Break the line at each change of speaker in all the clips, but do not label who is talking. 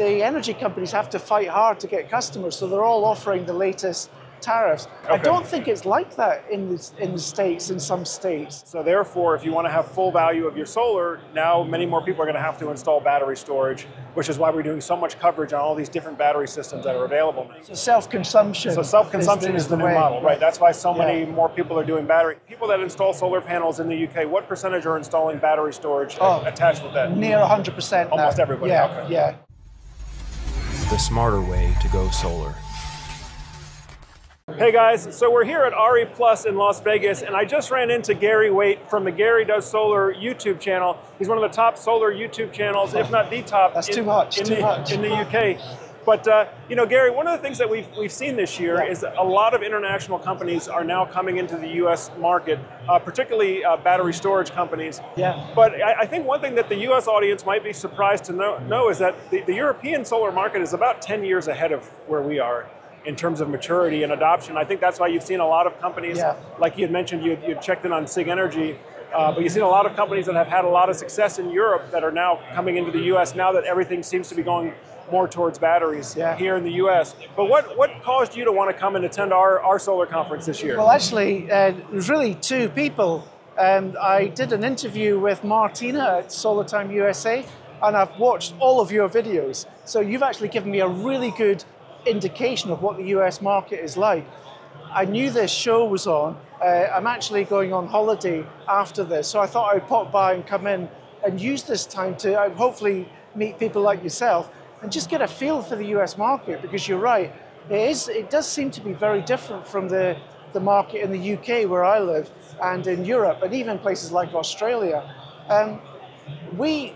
the energy companies have to fight hard to get customers, so they're all offering the latest tariffs. I don't think it's like that in the, in the states, in some states.
So therefore, if you want to have full value of your solar, now many more people are going to have to install battery storage, which is why we're doing so much coverage on all these different battery systems that are available.
So self-consumption.
So self-consumption is the, new
way.
model, right? That's why so many
Yeah.
more people are doing battery. People that install solar panels in the UK, what percentage are installing battery storage
Oh.
attached with that?
Near 100% now.
Almost everybody,
Yeah,
okay.
yeah.
The smarter way to go solar.
Hey guys, so we're here at RE Plus in Las Vegas, and I just ran into Gary Waite from the Gary Does Solar YouTube channel. He's one of the top solar YouTube channels, if not the top.
That's
in,
too much,
in
too
the,
much.
in the UK. But uh, you know, Gary, one of the things that we've we've seen this year
Yeah.
is a lot of international companies are now coming into the U.S. market, uh, particularly uh, battery storage companies.
Yeah.
But I, I think one thing that the U.S. audience might be surprised to know, know is that the, the European solar market is about 10 years ahead of where we are in terms of maturity and adoption. I think that's why you've seen a lot of companies,
Yeah.
like you had mentioned, you you checked in on Sigenergy. Uh, but you've seen a lot of companies that have had a lot of success in Europe that are now coming into the U.S. now that everything seems to be going more towards batteries
Yeah.
here in the U.S. But what, what caused you to want to come and attend our, our solar conference this year?
Well, actually, uh, it was really two people. Um, I did an interview with Martina at Solar Time USA, and I've watched all of your videos. So you've actually given me a really good indication of what the US market is like. I knew this show was on. Uh, I'm actually going on holiday after this, so I thought I'd pop by and come in and use this time to uh, hopefully meet people like yourself and just get a feel for the US market because you're right. It is. It does seem to be very different from the the market in the UK where I live and in Europe and even places like Australia. Um, we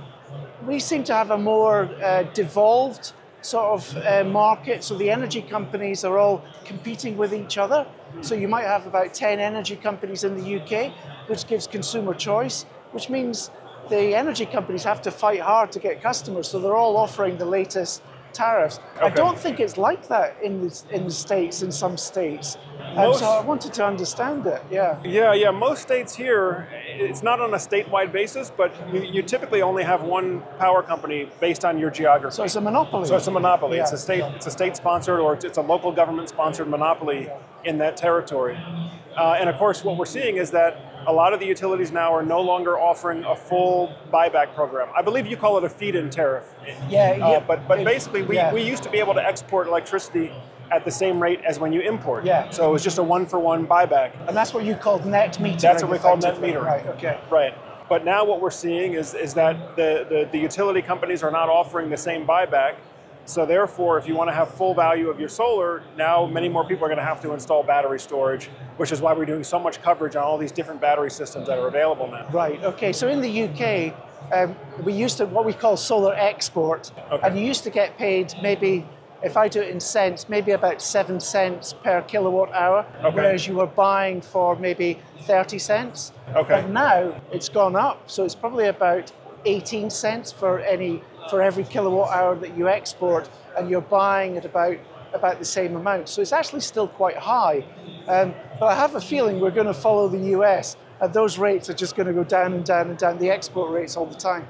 we seem to have a more uh, devolved sort of uh, market. So the energy companies are all competing with each other. So you might have about 10 energy companies in the UK, which gives consumer choice, which means the energy companies have to fight hard to get customers. So they're all offering the latest tariffs. I don't think it's like that in the, in the States, in some states. Um,
Most-
so I wanted to understand it, yeah.
Yeah, yeah. Most states here, it's not on a statewide basis, but you, you typically only have one power company based on your geography.
So it's a monopoly.
So it's a monopoly. It's a state.
yeah.
It's a state-sponsored or it's, it's a local government-sponsored monopoly in that territory. Uh, and of course, what we're seeing is that a lot of the utilities now are no longer offering a full buyback program. I believe you call it a feed-in tariff.
Yeah,
Uh,
yeah.
but but
It-
basically, we,
yeah.
we used to be able to export electricity at the same rate as when you import.
Yeah.
So it was just a one-for-one buyback.
And that's what you called net metering.
That's what we call net metering.
Right, okay.
Right. But now what we're seeing is, is that the, the, the utility companies are not offering the same buyback. So therefore, if you want to have full value of your solar, now many more people are going to have to install battery storage, which is why we're doing so much coverage on all these different battery systems that are available now.
Right, okay. So in the UK, um, we used to what we call solar export.
Okay.
And you used to get paid maybe, if I do it in cents, maybe about seven cents per kilowatt hour,
Okay.
whereas you were buying for maybe 30 cents.
Okay.
But now it's gone up, so it's probably about 18 cents for any for every kilowatt hour that you export, and you're buying at about about the same amount. So it's actually still quite high. Um, but I have a feeling we're going to follow the US, and those rates are just going to go down and down and down. The export rates all the time.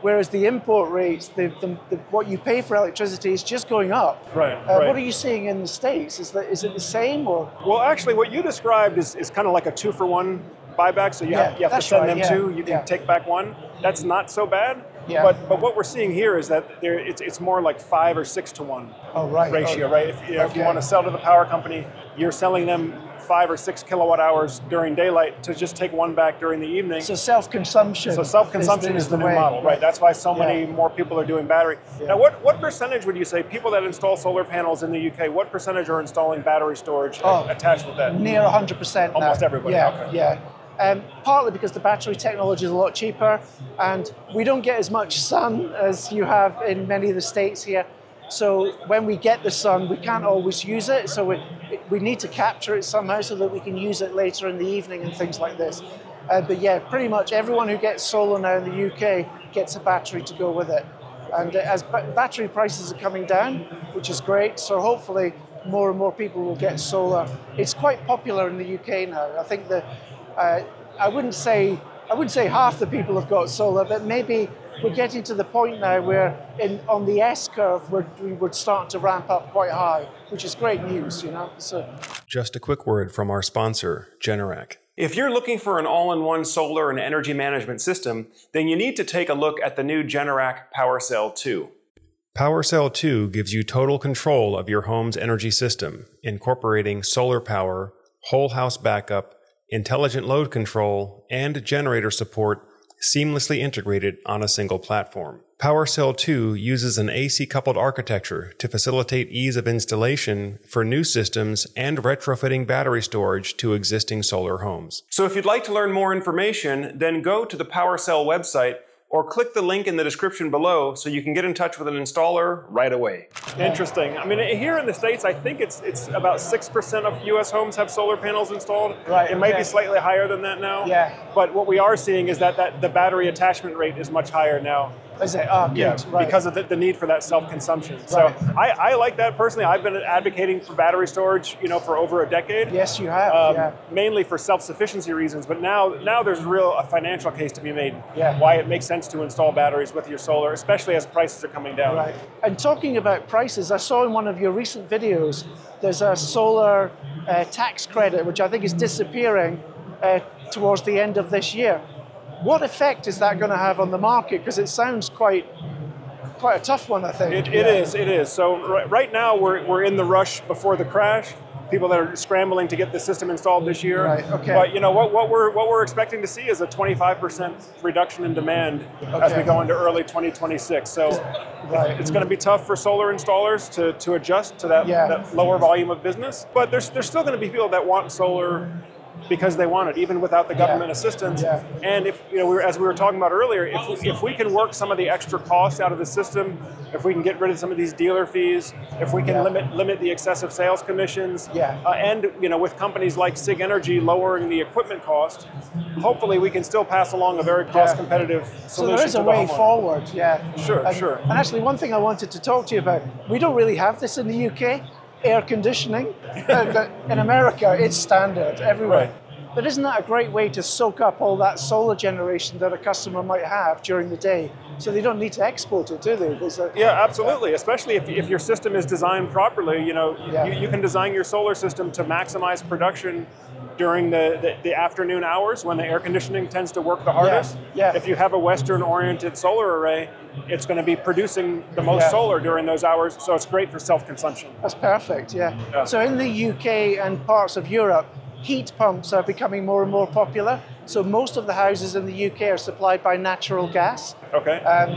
Whereas the import rates, the, the, the, what you pay for electricity is just going up.
Right,
Uh,
right.
What are you seeing in the States? Is, that, is it the same or?
Well, actually, what you described is, is kind of like a two for one buyback. So you
Yeah,
have, you have to send
right,
them
yeah,
two, you can
yeah.
take back one. That's not so bad.
Yeah.
But, but what we're seeing here is that there, it's, it's more like five or six to one.
Oh, right.
ratio, right? If, you know, if you want to sell to the power company, you're selling them five or six kilowatt hours during daylight to just take one back during the evening.
So self-consumption.
So self-consumption is the, new
way.
model, right? That's why so many
Yeah.
more people are doing battery.
Yeah.
Now, what, what percentage would you say people that install solar panels in the UK? What percentage are installing battery storage
Oh.
attached with that?
near 100% now.
Almost everybody,
Yeah,
okay.
yeah. Um, partly because the battery technology is a lot cheaper, and we don't get as much sun as you have in many of the states here. So when we get the sun, we can't always use it. So we, we need to capture it somehow so that we can use it later in the evening and things like this. Uh, but yeah, pretty much everyone who gets solar now in the UK gets a battery to go with it. And uh, as ba- battery prices are coming down, which is great, so hopefully more and more people will get solar. It's quite popular in the UK now. I think that uh, I wouldn't say I wouldn't say half the people have got solar, but maybe we're getting to the point now where in, on the S curve we're, we would start to ramp up quite high, which is great news, you know. So
Just a quick word from our sponsor, Generac.
If you're looking for an all-in-one solar and energy management system, then you need to take a look at the new Generac PWRCell 2.
PWRCell 2 gives you total control of your home's energy system, incorporating solar power, whole house backup, intelligent load control, and generator support seamlessly integrated on a single platform. PWRCell 2 uses an AC coupled architecture to facilitate ease of installation for new systems and retrofitting battery storage to existing solar homes.
So if you'd like to learn more information, then go to the PWRCell website or click the link in the description below so you can get in touch with an installer right away.
Interesting. I mean, here in the states, I think it's it's about six percent of U.S. homes have solar panels installed.
Right,
It might
okay.
be slightly higher than that now.
Yeah.
But what we are seeing is that, that the battery attachment rate is much higher now.
Is it? Oh, good.
Yeah,
right.
because of the, the need for that self-consumption. So I, I like that personally. I've been advocating for battery storage, you know, for over a decade.
yes, you have.
Um,
yeah.
Mainly for self-sufficiency reasons, but now now there's a real a financial case to be made.
Yeah.
Why it makes sense to install batteries with your solar, especially as prices are coming down.
Right. And talking about prices, I saw in one of your recent videos there's a solar uh, tax credit, which I think is disappearing uh, towards the end of this year. What effect is that going to have on the market? Because it sounds quite quite a tough one, I think.
It, it is. It is. So right, now we're, we're in the rush before the crash. People that are scrambling to get the system installed this year.
Right, okay.
But you know what, what we're what we're expecting to see is a 25% reduction in demand as we go into early 2026. So
Right.
it's going to be tough for solar installers to, to adjust to that,
Yeah.
that lower volume of business. But there's there's still going to be people that want solar because they want it, even without the government
Yeah.
assistance.
Yeah.
And if you know, we were, as we were talking about earlier, if we, if we can work some of the extra costs out of the system, if we can get rid of some of these dealer fees, if we can
Yeah.
limit limit the excessive sales commissions,
Yeah.
uh, and you know, with companies like Sigenergy lowering the equipment cost, hopefully we can still pass along a very cost competitive
So
solution.
there is a
the
way
homeowner.
forward, yeah.
Sure,
and,
sure.
And actually, one thing I wanted to talk to you about, we don't really have this in the UK, air conditioning. Uh, in America, it's standard everywhere.
Right.
But isn't that a great way to soak up all that solar generation that a customer might have during the day? So they don't need to export it, do they? A-
Yeah, absolutely. Especially if, if your system is designed properly, you know,
Yeah.
you, you can design your solar system to maximize production during the, the, the afternoon hours when the air conditioning tends to work the hardest.
yeah.
If you have a Western-oriented solar array, it's going to be producing the most
Yeah.
solar during those hours, so it's great for self-consumption.
That's perfect, yeah.
Yeah.
So in the UK and parts of Europe, heat pumps are becoming more and more popular. So most of the houses in the UK are supplied by natural gas.
Okay.
Um,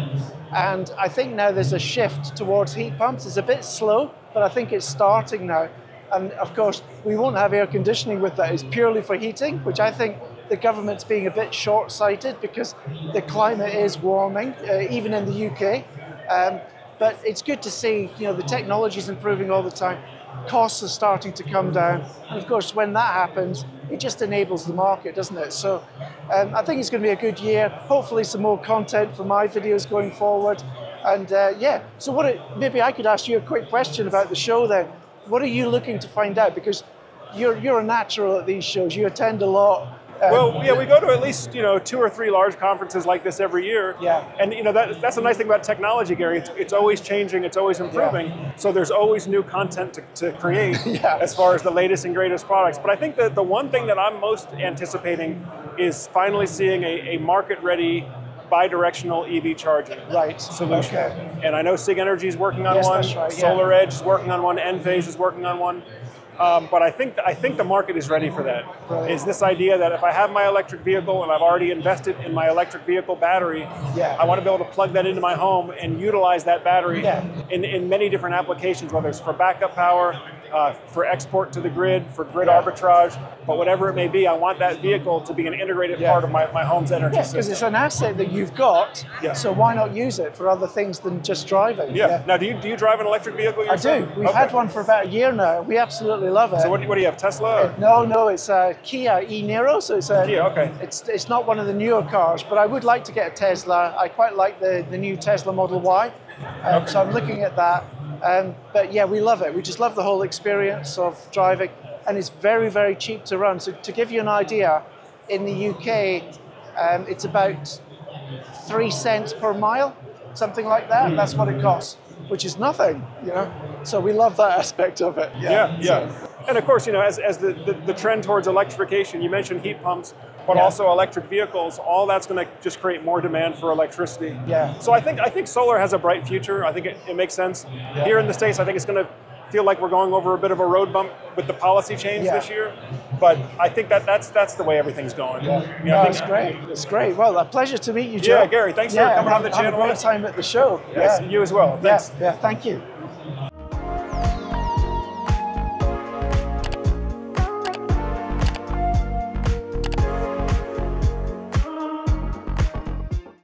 and I think now there's a shift towards heat pumps. It's a bit slow, but I think it's starting now. And of course, we won't have air conditioning with that. It's purely for heating, which I think the government's being a bit short sighted because the climate is warming, uh, even in the UK. Um, but it's good to see, you know, the technology is improving all the time. Costs are starting to come down. And of course, when that happens, it just enables the market, doesn't it? So um, I think it's going to be a good year. Hopefully, some more content for my videos going forward. And uh, yeah, so what? It, maybe I could ask you a quick question about the show then. What are you looking to find out? Because you're you're a natural at these shows. You attend a lot. Um,
Well, yeah, we go to at least you know two or three large conferences like this every year.
Yeah.
And you know that, that's a nice thing about technology, Gary. It's, it's always changing. It's always improving. So there's always new content to, to create
Yeah.
as far as the latest and greatest products. But I think that the one thing that I'm most anticipating is finally seeing a, a market-ready bi-directional EV charging
Right.
solution.
Okay.
And I know Sigenergy is working on
Yes,
one.
right, yeah.
SolarEdge is working on one. Enphase is working on one. Um, but I think I think the market is ready for that. Is this idea that if I have my electric vehicle and I've already invested in my electric vehicle battery,
Yeah.
I want to be able to plug that into my home and utilize that battery
Yeah.
in, in many different applications, whether it's for backup power, uh, for export to the grid, for grid
Yeah.
arbitrage, but whatever it may be, I want that vehicle to be an integrated part of my, my home's energy
Yeah, because it's an asset that you've got. So why not use it for other things than just driving?
yeah. Now, do you do you drive an electric vehicle yourself?
I do. We've
Okay.
had one for about a year now. We absolutely love it.
So what, do you- what do you have? Tesla? Or?
No, no, it's a Kia e-Niro, so it's a
Kia, okay.
It's it's not one of the newer cars, but I would like to get a Tesla. I quite like the, the new Tesla Model Y, um, so I'm looking at that. Um, but yeah, we love it. We just love the whole experience of driving, and it's very very cheap to run. So to give you an idea, in the UK, um, it's about three cents per mile, something like that. That's what it costs, which is nothing, you know. So we love that aspect of it.
Yeah, yeah.
So-
And of course, you know, as, as the, the, the trend towards electrification, you mentioned heat pumps, but
Yeah.
also electric vehicles, all that's going to just create more demand for electricity.
Yeah.
So I think I think solar has a bright future. I think it, it makes sense. Here in the States, I think it's going to feel like we're going over a bit of a road bump with the policy change
Yeah.
this year. But I think that that's that's the way everything's going.
Yeah,
You know,
no, it's great. It's great. Well, a pleasure to meet you, Joe.
Yeah, Gary, thanks for
Yeah,
coming
have,
on the
have
channel.
a great time at the show.
Yes,
yeah.
you as well.
Yeah, yeah, thank you.